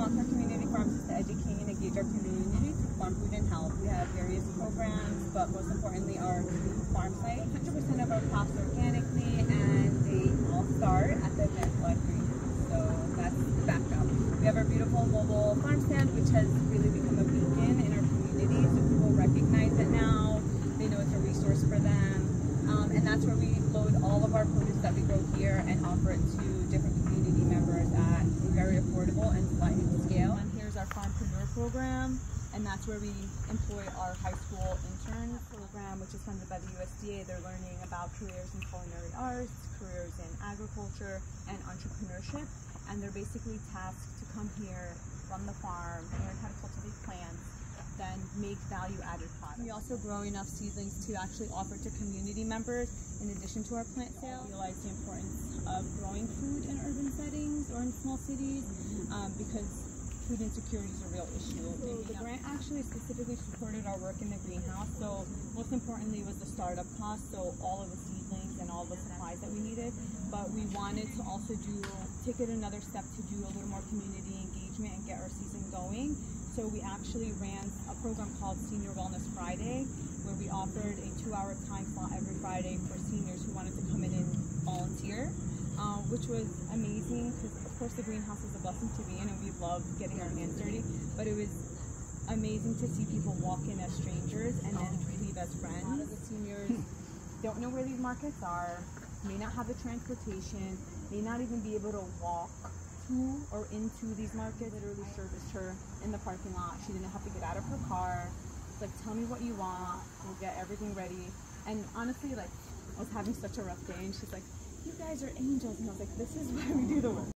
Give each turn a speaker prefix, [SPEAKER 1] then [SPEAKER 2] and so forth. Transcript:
[SPEAKER 1] our community farms is to educate and engage our community to farm food and health. We have various programs, but most importantly, our farm site. 100% of our crops organically, and they all start at the event Blood Green. So that's the backdrop. We have our beautiful mobile farm stand, which has really become a beacon in our community. So people recognize it now. They know it's a resource for them. Um, and that's where we load all of our produce that we grow here and offer it to different community members at very affordable and sliding scale. And here's our farmpreneur program, and that's where we employ our high school intern program, which is funded by the USDA. They're learning about careers in culinary arts, careers in agriculture, and entrepreneurship. And they're basically tasked to come here, run the farm, learn how to cultivate plants, then make value added products. We also grow enough seedlings to actually offer to community members in addition to our plant sales. Realize the importance of growing food in urban settings or in small cities um, because food insecurity is a real issue. So the grant actually specifically supported our work in the greenhouse. So most importantly was the startup cost, so all of the seedlings and all the supplies that we needed. But we wanted to also do take it another step to do a little more community engagement and get our season going. So we actually ran a program called Senior Wellness Friday, where we offered a two-hour time slot every Friday for seniors who wanted to come in and volunteer, um, which was amazing because, of course, the greenhouse is a blessing to be in, and we love getting our hands dirty. But it was amazing to see people walk in as strangers and then oh. leave as friends. A lot of the seniors hmm. don't know where these markets are, may not have the transportation, may not even be able to walk to or into these markets. Literally serviced her in the parking lot. She didn't have to get out of her car. It's like, tell me what you want. We'll get everything ready. And honestly, like, I was having such a rough day, and she's like, you guys are angels. And I was like, this is why we do the work.